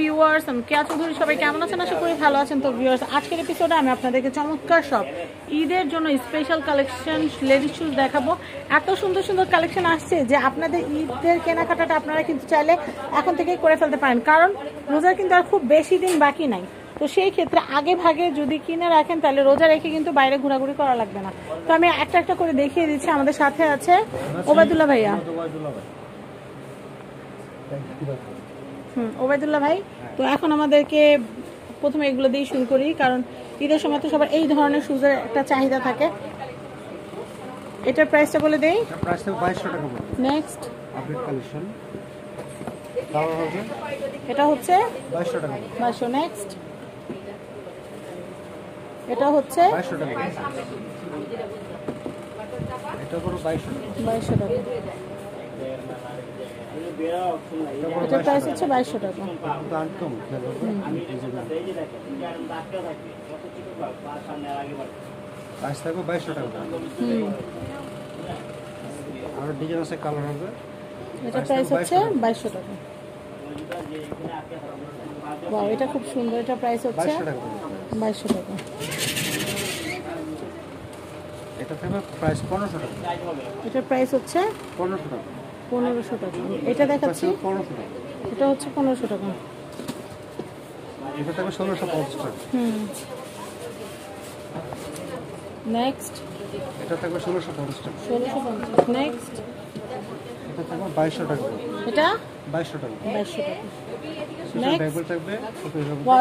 Viewers সবাই কেমন আছেন? ভালো আছেন। তো ভিউয়ার্স, আজকের আমি আপনাদেরকে চমৎকার সব ঈদের জন্য স্পেশাল কালেকশন দেখাবো। এত সুন্দর সুন্দর কালেকশন আসছে যে আপনাদের ঈদের কেনাকাটাটা আপনারা কিন্তু চাইলে এখন থেকেই করে ফেলতে পারেন। কারণ রোজার কিন্তু আর খুব বেশি দিন বাকি নাই। তো সেই ক্ষেত্রে আগে ভাগে যদি কিনে রাখেন, তাহলে রোজা রেখে কিন্তু বাইরে ঘোরাঘুরি করা লাগবে না। তো আমি একটা একটা করে দেখিয়ে দিচ্ছি। আমাদের সাথে আছে ওবায়দুল্লাহ ভাইয়া। হুম ওবায়দুল্লাহ ভাই তো এখন আমাদেরকে প্রথমে এগুলো দিয়ে শুরু করি কারণ ঈদের সময় তো সবার এই ধরনের শুজের একটা চাহিদা থাকে। এটার প্রাইসটা বলে দেই। প্রাইস থাকবে বাইশশো টাকা পড়বে নেক্সট আপডেট কালেকশন হবে এটা হচ্ছে বাইশশো টাকা পড়বে বাইশশো নেক্সট এটা হচ্ছে বাইশশো টাকা এটা করো বাইশশো। টাকা বাইশশো টাকা। এটা প্রাইস হচ্ছে বাইশশো টাকা। থাকবে বাইশশো টাকা। আর ডিজাইন আছে কালার হবে। এটার প্রাইস হচ্ছে বাইশশো টাকা। বাহ এটা খুব সুন্দর এটা প্রাইস হচ্ছে বাইশশো টাকা বাইশশো টাকা। এটা প্রাইস পনেরোশো টাকা। এটার প্রাইস হচ্ছে পনেরোশো টাকা। পনেরোশো টাকা। এটা দেখাচ্ছি? এটা হচ্ছে পনেরোশো টাকা। এটা থাকবে ষোলোশো পঞ্চাশ টাকা। হুম। নেক্সট এটা থাকবে ষোলোশো পঞ্চাশ টাকা। ষোলোশো পঞ্চাশ। নেক্সট এটা থাকবে বাইশশো টাকা। এটা? বাইশশো টাকা। বাইশশো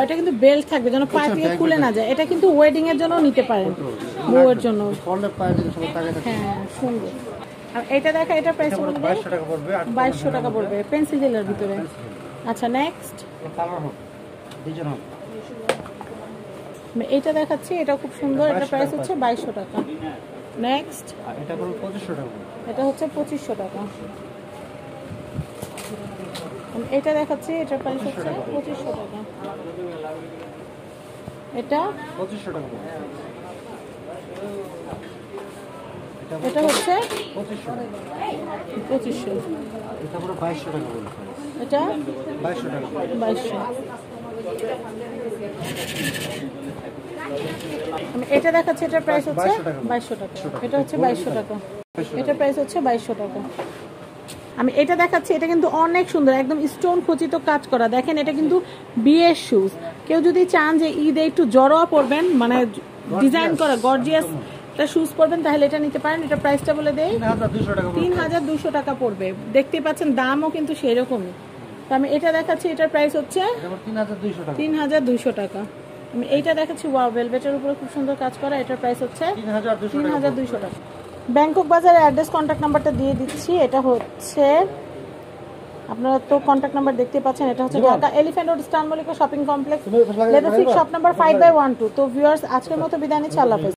এটা কিন্তু বেল্ট থাকবে যেন থেকে খুলে না যায়। এটা কিন্তু ওয়েডিং এর জন্য নিতে পারেন বউয়ের জন্য। হ্যাঁ সুন্দর আর এটা দেখা এটা প্রাইস এটা বলতে বাইশশো টাকা পড়বে আর বাইশশো টাকা পড়বে। পেন্সিল জেলের ভিতরে। আচ্ছা নেক্সট এটা দেখাচ্ছি এটা খুব সুন্দর এটা প্রাইস হচ্ছে বাইশশো টাকা। নেক্সট এটা পড়বে পঁচিশশো টাকা এটা হচ্ছে পঁচিশশো টাকা। এটা দেখাচ্ছি এটার প্রাইস হচ্ছে পঁচিশশো টাকা। এটা? পঁচিশশো টাকা পড়বে। এটা হচ্ছে পঁচিশশো। এটা পড়বে বাইশশো টাকা পড়বে এটা বাইশশো টাকা। বাইশশো। আমি এটা দেখাচ্ছি এটার প্রাইস হচ্ছে বাইশশো টাকা। এটা হচ্ছে বাইশশো টাকা। এটার প্রাইস হচ্ছে বাইশশো টাকা। আমি এটা দেখাচ্ছি এটা কিন্তু অনেক সুন্দর একদম স্টোন খচিত কাজ করা। দেখেন এটা কিন্তু বিয়ের শুজ কেউ যদি চান যে ঈদে একটু জড়োয়া পরবেন মানে ডিজাইন করা গর্জিয়াস একটা শুজ পরবেন তাহলে এটা নিতে পারেন। এটা প্রাইসটা বলে দেই। তিন হাজার দুশো টাকা পড়বে। দুশো দেখতে পাচ্ছেন দামও কিন্তু সেরকমই। তো আমি এটা দেখাচ্ছি এটার প্রাইস হচ্ছে তিন হাজার দুইশো টাকা। আমি এইটা দেখাচ্ছি ওয়াও ভেলভেটের উপরে খুব সুন্দর কাজ করা এটার প্রাইস হচ্ছে তিন হাজার দুশো টাকা ব্যাংকক বাজারের অ্যাড্রেস কন্ট্যাক্ট নাম্বারটা দিয়ে দিচ্ছি এটা হচ্ছে আপনারা তো কন্ট্যাক্ট নাম্বার দেখতে পাচ্ছেন এটা হচ্ছে ঢাকা এলিফ্যান্ট রোড স্টান মলিকা শপিং কমপ্লেক্স লেদার ফিক shop number five by one two তো ভিউয়ার্স আজকের মতো বিদায় নিচ্ছি আল্লাহ হাফেজ।